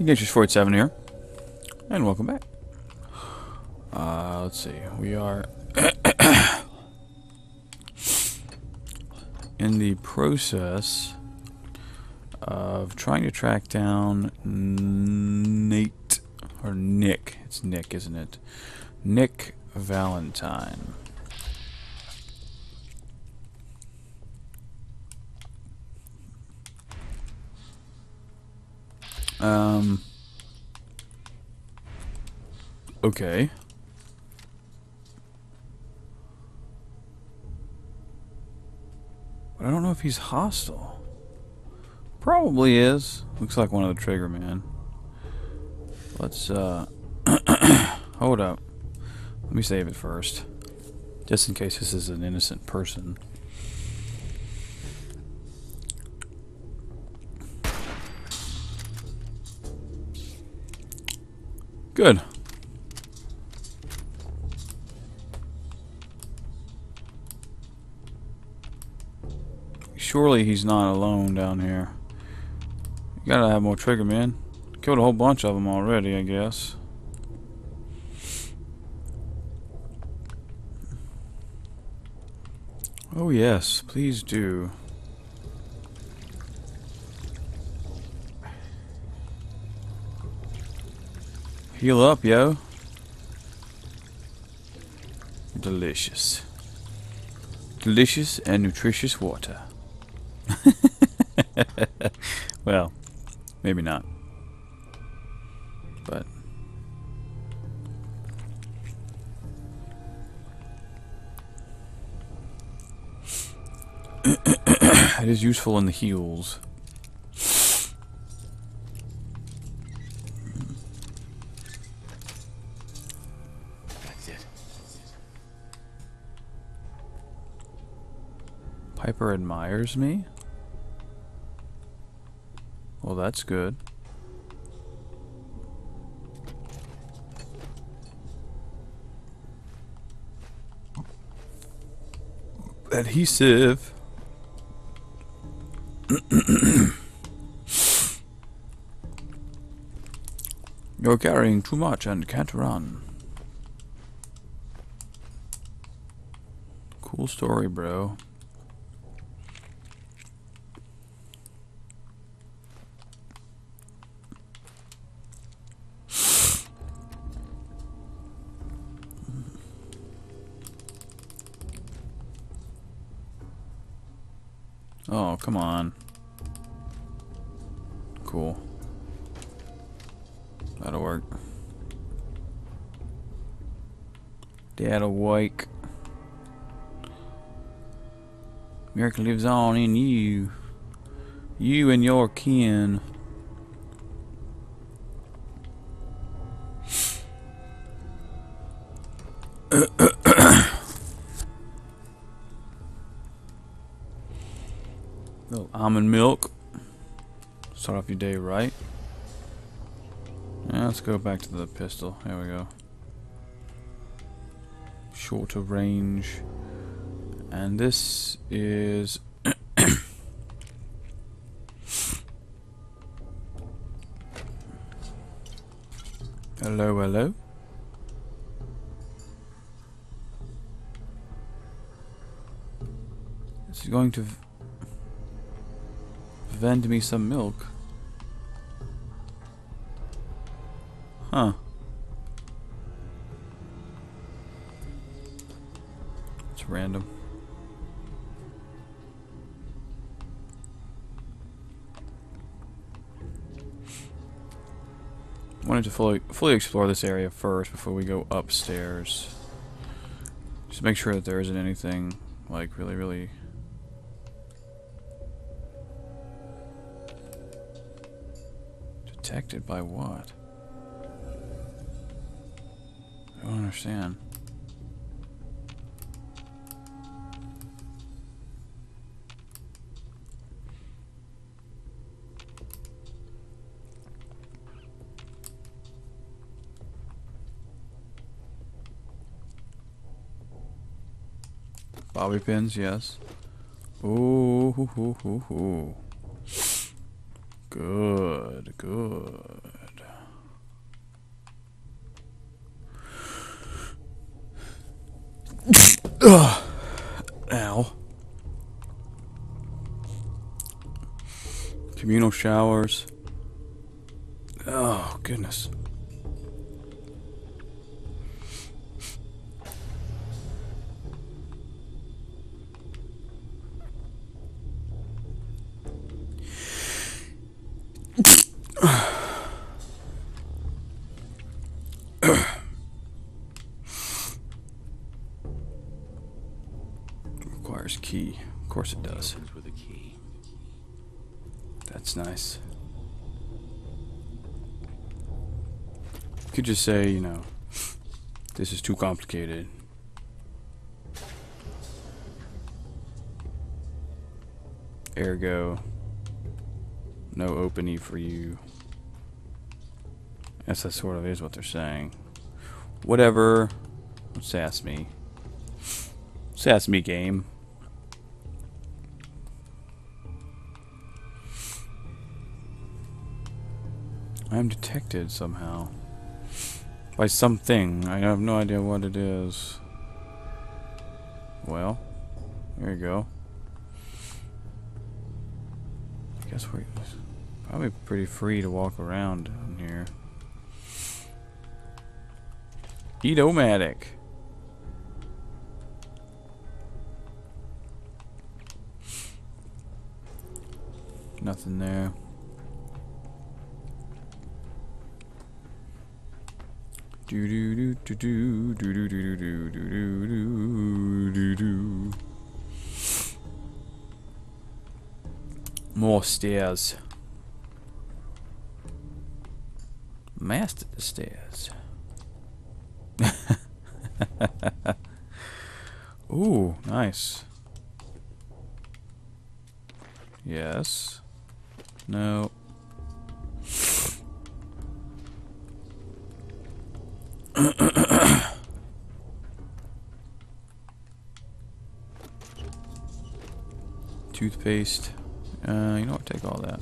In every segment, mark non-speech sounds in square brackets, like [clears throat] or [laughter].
Ignatius 47 here, and welcome back. Uh, let's see, we are [coughs] in the process of trying to track down Nate, or Nick, it's Nick, isn't it? Nick Valentine. Um. Okay. But I don't know if he's hostile. Probably is. Looks like one of the trigger man. Let's uh [clears throat] hold up. Let me save it first. Just in case this is an innocent person. Good. Surely he's not alone down here. You gotta have more trigger men. Killed a whole bunch of them already, I guess. Oh yes, please do. Heal up, yo. Delicious. Delicious and nutritious water. [laughs] well, maybe not. But [coughs] it is useful in the heals. Piper admires me? Well, that's good. Adhesive. You're carrying too much and can't run. Cool story, bro. Oh, come on. Cool. That'll work. That'll. America lives on in you. You and your kin. Almond milk. Start off your day right. Yeah, let's go back to the pistol. There we go. Shorter range. And this is... [coughs] hello, hello. This is going to vend me some milk? Huh. It's random. Wanted to fully fully explore this area first before we go upstairs. Just make sure that there isn't anything like really really detected by what? I don't understand. Bobby pins, yes. Ooh, hoo, hoo, hoo, hoo. Good, Good, good. [sighs] Communal showers. Oh, goodness. Course it does. Opens with a key. That's nice. Could just say, you know, this is too complicated. Ergo, no opening for you. Guess that sort of is what they're saying. Whatever. Sass me. Sass me game. I am detected somehow. By something. I have no idea what it is. Well, there you go. I guess we're probably pretty free to walk around in here. Edomatic. Nothing there. Do do do do do do do do do do do do do. More stairs. Master the stairs. Ooh, nice. Yes. No. Toothpaste. Uh, you know what? Take all that.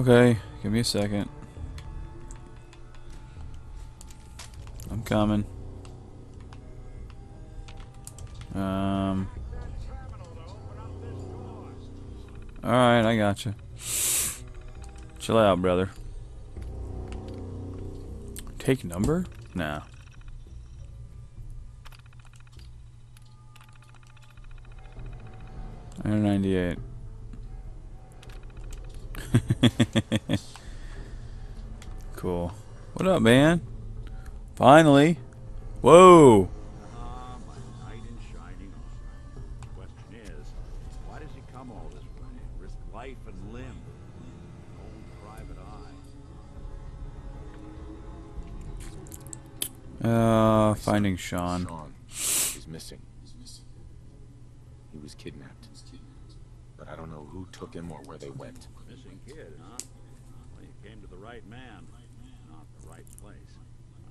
Okay, give me a second. I'm coming. Alright, I got you. Chill out, brother. Take number? Nah. Hundred ninety-eight. [laughs] cool. What up, man? Finally. Whoa. Uh, finding Shaun. Shaun is missing. He was kidnapped. But I don't know who took him or where they went. Missing kid, huh? Well, you came to the right man, not the right place.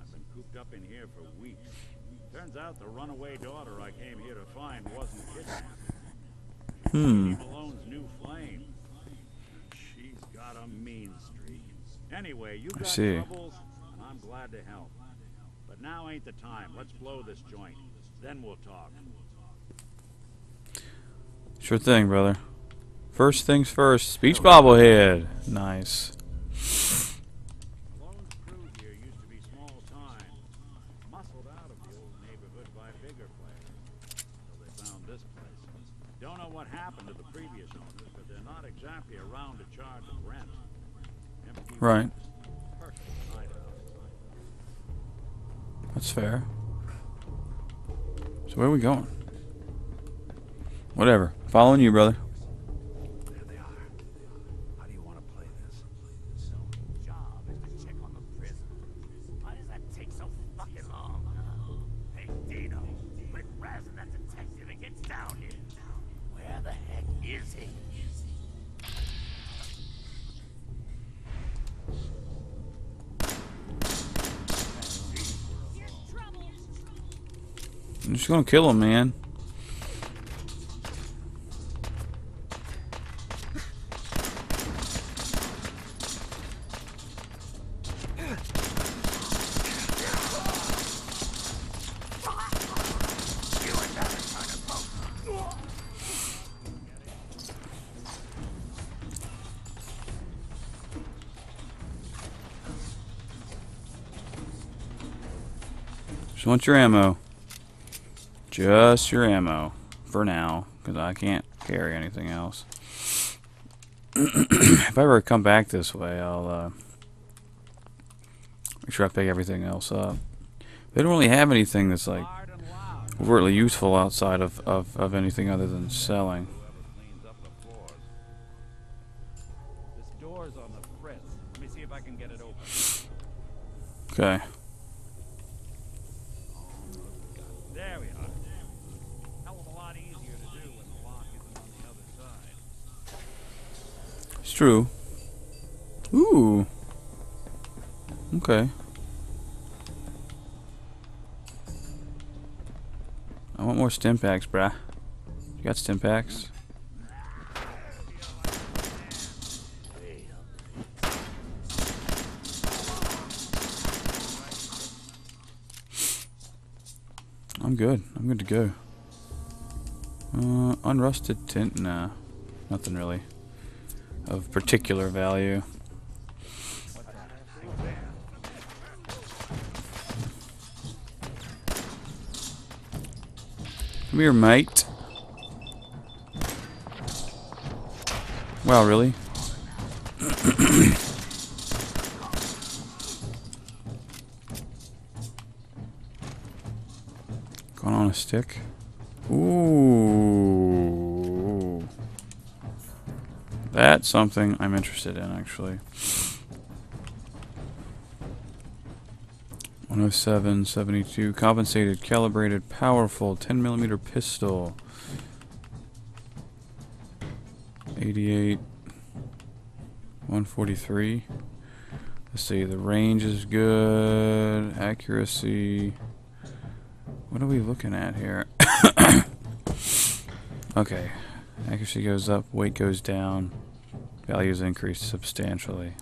I've been cooped up in here for weeks. Turns out the runaway daughter I came here to find wasn't kidnapped. Hmm. Malone's new flame. She's got a mean streak. Anyway, you got see. troubles, and I'm glad to help. Now ain't the time. Let's blow this joint. Then we'll talk. Sure thing, brother. First things first. Speech bobblehead. Nice. Malone's crew here used to be small time. Muscled out of the old neighborhood by bigger players. So they found this place. Don't know what happened to the previous owners, but they're not exactly around to charge rent. Right. That's fair. So where are we going? Whatever. Following you, brother. Just gonna kill him, man. Just want your ammo. Just your ammo. For now. Because I can't carry anything else. [clears throat] if I ever come back this way, I'll uh, make sure I pick everything else up. They don't really have anything that's like overtly useful outside of, of, of anything other than selling. Whoever cleans up the floors. This door's on the fritz. Let me see if I can get it open. Okay. There we are. Hell of a lot easier to do when the lock isn't on the other side. It's true. Ooh. Okay. I want more stimpaks, bruh. You got stimpaks? I'm good. I'm good to go. Uh, unrusted tint? Nah. Nothing really of particular value. Come here, mate. Wow, really? [coughs] Going on a stick? Ooh. That's something I'm interested in, actually. 107, 72, compensated, calibrated, powerful, 10 millimeter pistol. 88, 143. Let's see, the range is good, accuracy. What are we looking at here? [coughs] okay, accuracy goes up, weight goes down, values increase substantially.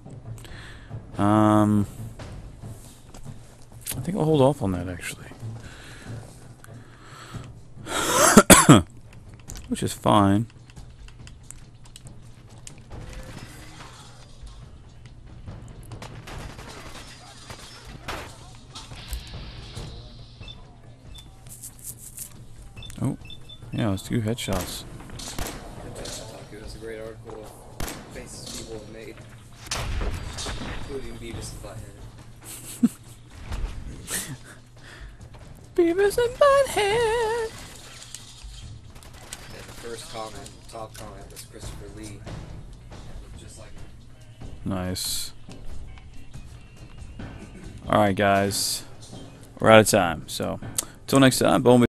Um, I think I'll hold off on that actually. [coughs] Which is fine. Oh, yeah, let's do headshots. It was a great article of people have made, including Beavis and Butthead. [laughs] Beavis and Butthead. And the first comment, top comment, was Christopher Lee. Just like. Nice. Alright, guys. We're out of time. So, until next time, Bowman.